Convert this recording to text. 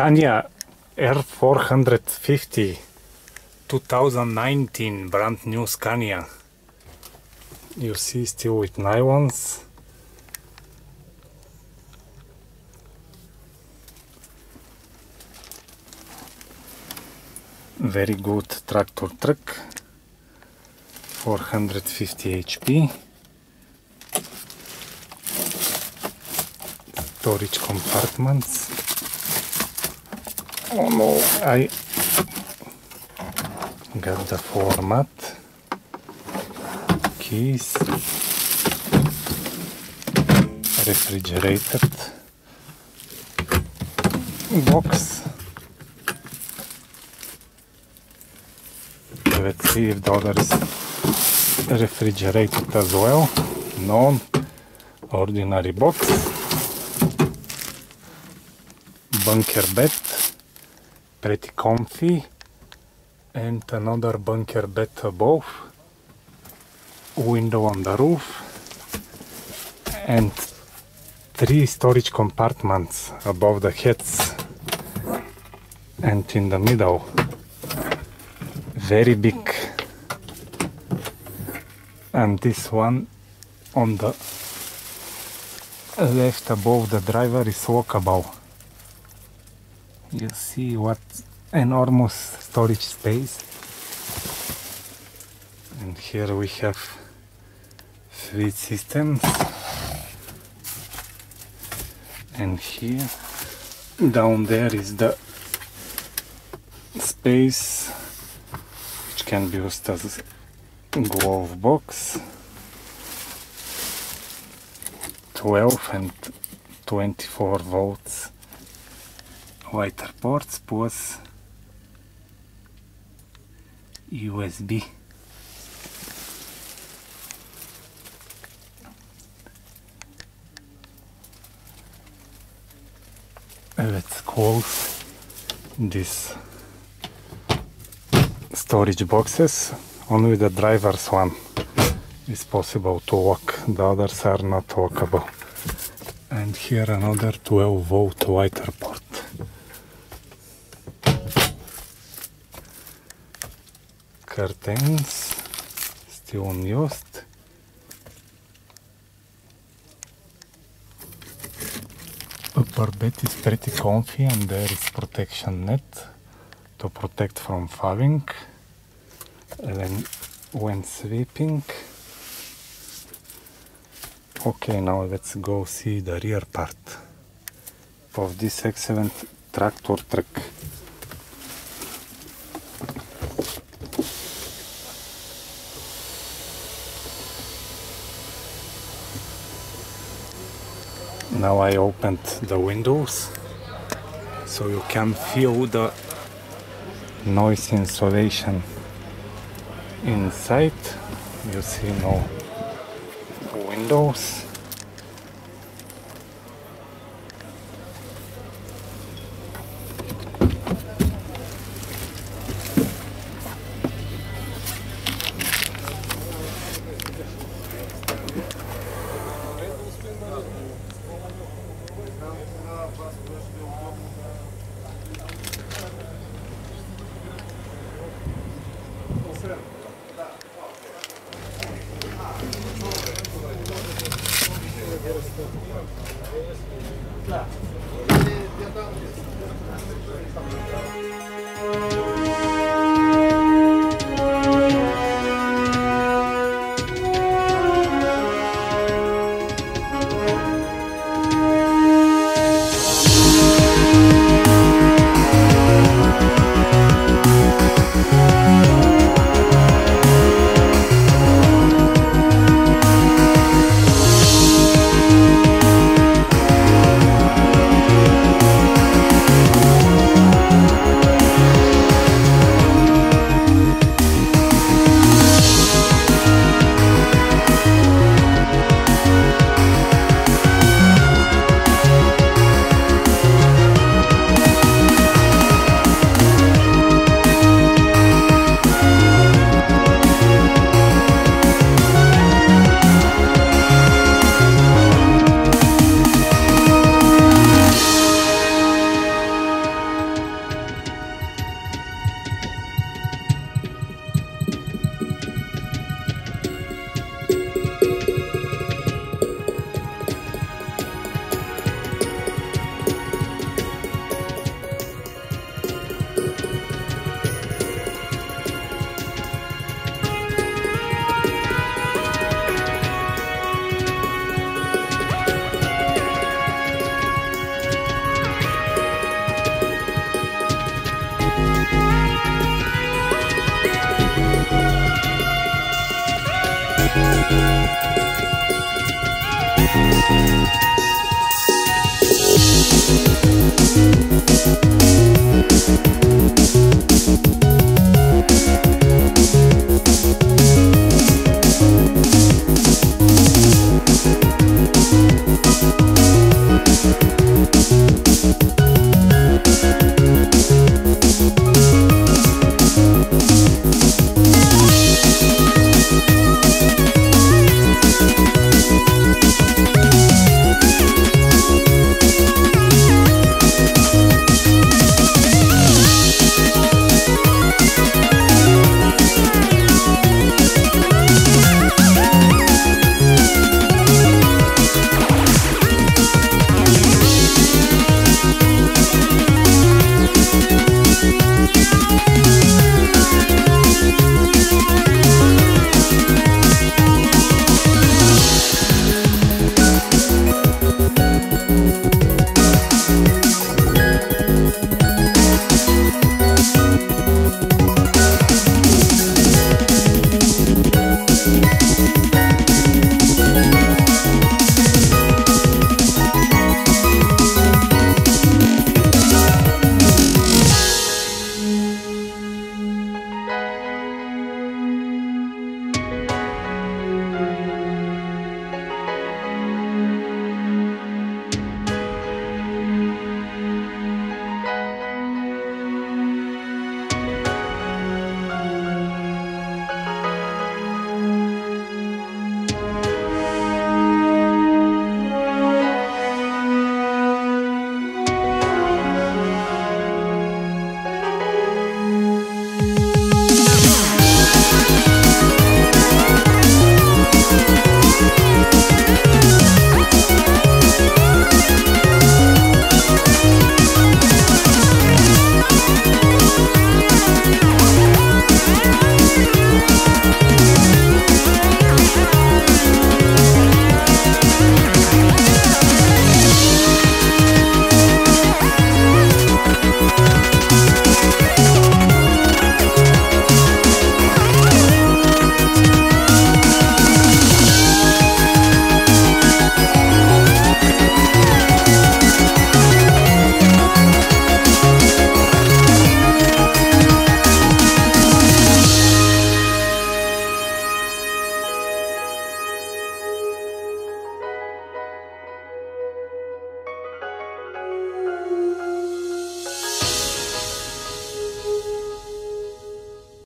Scania R450 2019 brand new Scania. You see still with nylons. Very good tractor truck 450 HP storage compartments oh no I got the format keys refrigerated box let's see if the other is refrigerated as well no ordinary box bunker bed pretty comfy and another bunker bed above window on the roof and three storage compartments above the heads and in the middle. Very big. And this one on the left above the driver is walkable you see what enormous storage space. And here we have three systems. And here down there is the space which can be used as glove box. 12 and 24 volts white ports plus USB let's close this storage boxes. Only the driver's one is possible to walk. The others are not walkable. And here another 12 volt white curtains still unused upper bed is pretty comfy and there is protection net to protect from falling and when sweeping. Okay now let's go see the rear part of this excellent tractor truck now I opened the windows so you can feel the noise insulation inside. You see no windows